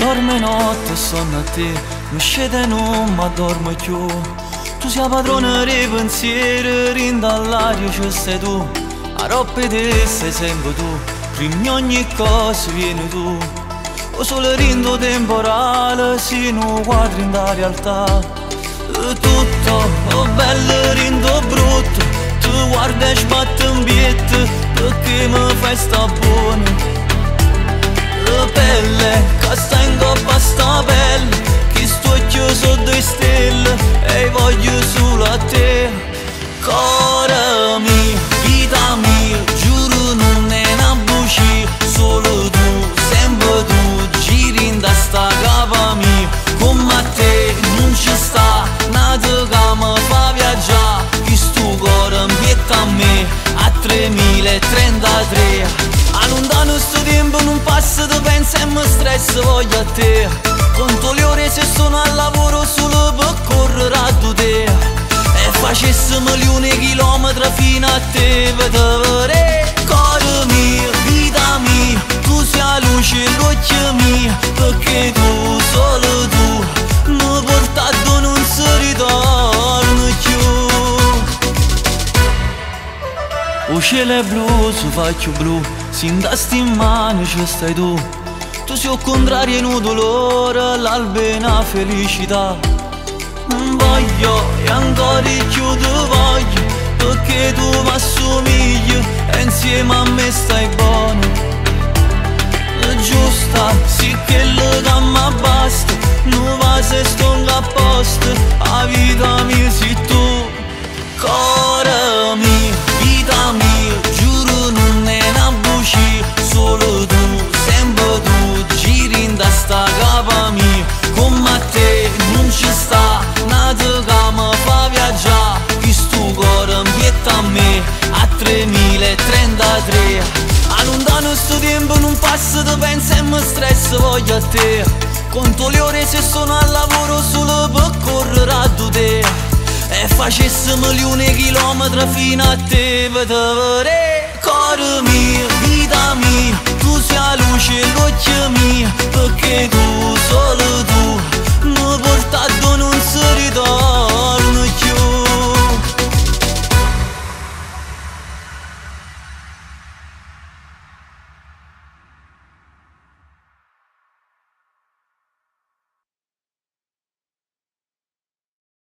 come notte sonno a te. Non scende non ma dormo più Tu sei padrona dei pensieri Rinda all'aria ci sei tu. A roppe te sei sempre tu. Prima ogni cosa vieni tu. O solo rindo temporale Si non quadri in da realtà. Tutto, oh bello rindo brutto. Tu guarda e sbatte un bietto 3033 a lontano sto tempo non passa da pensa e mi stress voglio a te. Conto le ore se sono al lavoro solo per correre a te. E facessimo milioni di chilometri fino a te vedere Cuore mio, vita mia, tu sei luce l'occhio mio Perché tu, Cielo è blu, su faccio blu sin dasti in mano ci stai tu. Tu sei il contrario in un dolore L'alba è felicità. Non voglio e ancora più ti voglio Perché tu mi assomigli E insieme a me stai buono. Giusta, sì che lo damma basta Non va se sto a passa da pensa e mi stress voglio a te. Conto le ore se sono al lavoro solo per correre a te e facessimo milioni di chilometri fino a te vedere Cuore mio, vita mia, tu sei la